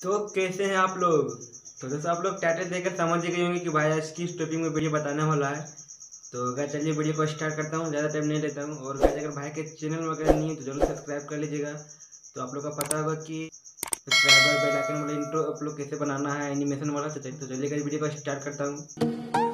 तो कैसे हैं आप लोग? तो दोस्तों, आप लोग टाइटल देखकर समझ ही गए होंगे कि भाई आज किस टॉपिक में वीडियो बताने वाला है। तो अगर चलिए वीडियो को स्टार्ट करता हूँ, ज़्यादा टाइम नहीं लेता हूँ। और अगर अगर भाई के चैनल वगैरह नहीं है तो ज़रूर सब्सक्राइब कर लीजिएगा। तो आप लोग का पता होगा कि सब्सक्राइबर बेलाइकन वाला इंट्रो आप लोग कैसे बनाना है एनिमेशन वाला। तो चलिए तो चलिए वीडियो को स्टार्ट करता हूँ।